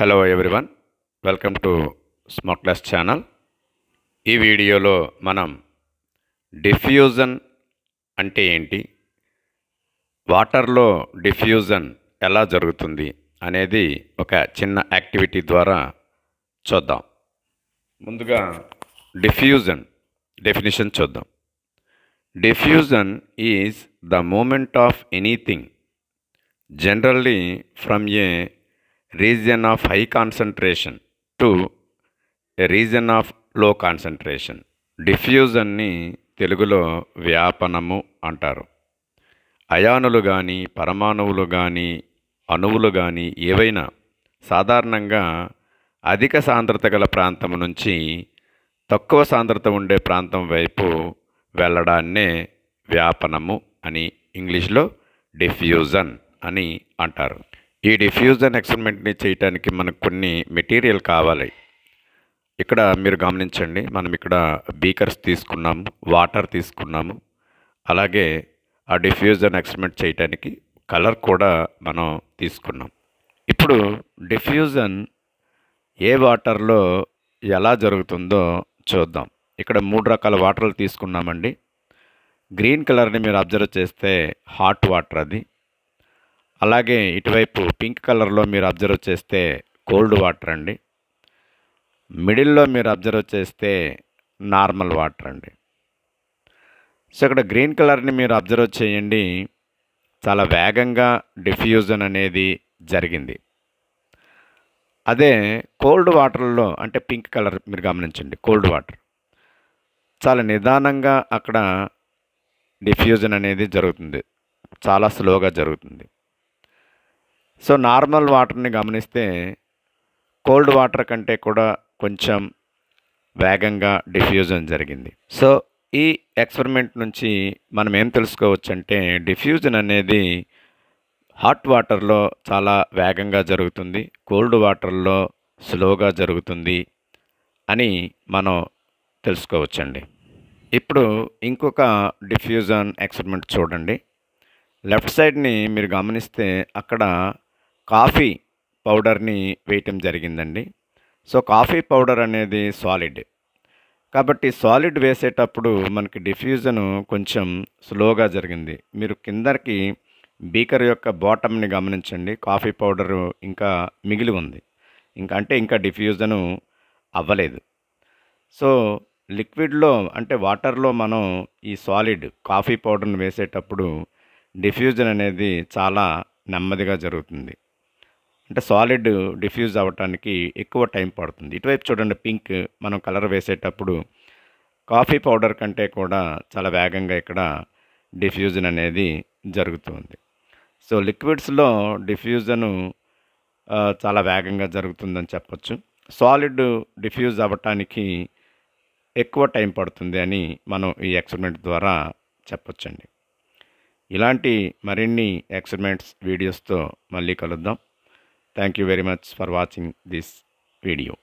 Hello everyone welcome to smart class channel ఈ వీడియోలో మనం డిఫ్యూజన్ అంటే ఏంటి? వాటర్లో డిఫ్యూజన్ ఎలా జరుగుతుంది అనేది ఒక చిన్న యాక్టివిటీ ద్వారా చూద్దాం. ముందుగా డిఫ్యూజన్ డెఫినిషన్ చూద్దాం. Diffusion is the moment of anything. Generally from a region of high concentration to region of low concentration. డిఫ్యూజన్ని తెలుగులో వ్యాపనము అంటారు. అయానులు కానీ పరమాణువులు కానీ అణువులు కానీ ఏవైనా సాధారణంగా అధిక సాంద్రత గల ప్రాంతం నుంచి తక్కువ సాంద్రత ఉండే ప్రాంతం వైపు వెళ్ళడాన్నే వ్యాపనము అని ఇంగ్లీష్లో డిఫ్యూజన్ అని అంటారు. ఈ డిఫ్యూజన్ ఎక్స్పెరిమెంట్ని చేయటానికి మనకు కొన్ని మెటీరియల్ కావాలి. ఇక్కడ మీరు గమనించండి మనం ఇక్కడ బీకర్స్ తీసుకున్నాము వాటర్ తీసుకున్నాము. అలాగే ఆ డిఫ్యూజన్ ఎక్స్పెరిమెంట్ చేయటానికి కలర్ కూడా మనం తీసుకున్నాం. ఇప్పుడు డిఫ్యూజన్ ఏ వాటర్లో ఎలా జరుగుతుందో చూద్దాం. ఇక్కడ మూడు రకాల వాటర్లు తీసుకున్నామండి. గ్రీన్ కలర్ని మీరు అబ్జర్వ్ చేస్తే హాట్ వాటర్ అది. అలాగే ఇటువైపు పింక్ కలర్లో మీరు అబ్జర్వ్ చేస్తే కోల్డ్ వాటర్ అండి. మిడిల్లో మీరు అబ్జర్వ్ చేస్తే నార్మల్ వాటర్ అండి. సో ఇక్కడ గ్రీన్ కలర్ని మీరు అబ్జర్వ్ చేయండి. చాలా వేగంగా డిఫ్యూజన్ అనేది జరిగింది. అదే కోల్డ్ వాటర్లో అంటే పింక్ కలర్ మీరు గమనించండి కోల్డ్ వాటర్. చాలా నిదానంగా అక్కడ డిఫ్యూజన్ అనేది జరుగుతుంది. చాలా స్లోగా జరుగుతుంది. సో నార్మల్ వాటర్ని గమనిస్తే కోల్డ్ వాటర్ కంటే కూడా కొంచెం వేగంగా డిఫ్యూజన్ జరిగింది. సో ఈ ఎక్స్పెరిమెంట్ నుంచి మనం ఏం తెలుసుకోవచ్చు అంటే డిఫ్యూజన్ అనేది హాట్ వాటర్లో చాలా వేగంగా జరుగుతుంది కోల్డ్ వాటర్లో స్లోగా జరుగుతుంది అని మనం తెలుసుకోవచ్చండి. ఇప్పుడు ఇంకొక డిఫ్యూజన్ ఎక్స్పెరిమెంట్ చూడండి. లెఫ్ట్ సైడ్ని మీరు గమనిస్తే అక్కడ కాఫీ పౌడర్ని వేయటం జరిగిందండి. సో కాఫీ పౌడర్ అనేది సాలిడ్ కాబట్టి సాలిడ్ వేసేటప్పుడు మనకి డిఫ్యూజన్ కొంచెం స్లోగా జరిగింది. మీరు కిందకి బీకర్ యొక్క బాటమ్ని గమనించండి. కాఫీ పౌడరు ఇంకా మిగిలి ఉంది. ఇంకా అంటే ఇంకా డిఫ్యూజను అవ్వలేదు. సో లిక్విడ్లో అంటే వాటర్లో మనం ఈ సాలిడ్ కాఫీ పౌడర్ని వేసేటప్పుడు డిఫ్యూజన్ అనేది చాలా నెమ్మదిగా జరుగుతుంది. అంటే సాలిడ్ డిఫ్యూజ్ అవ్వటానికి ఎక్కువ టైం పడుతుంది. ఇటువైపు చూడండి పింక్ మనం కలర్ వేసేటప్పుడు కాఫీ పౌడర్ కంటే కూడా చాలా వేగంగా ఇక్కడ డిఫ్యూజన్ అనేది జరుగుతుంది. సో లిక్విడ్స్లో డిఫ్యూజను చాలా వేగంగా జరుగుతుందని చెప్పొచ్చు. సాలిడ్ డిఫ్యూజ్ అవ్వటానికి ఎక్కువ టైం పడుతుంది అని మనం ఈ ఎక్స్పెరిమెంట్ ద్వారా చెప్పొచ్చండి. ఇలాంటి మరిన్ని ఎక్స్పెరిమెంట్స్ వీడియోస్తో మళ్ళీ కలుద్దాం. Thank you very much for watching this video.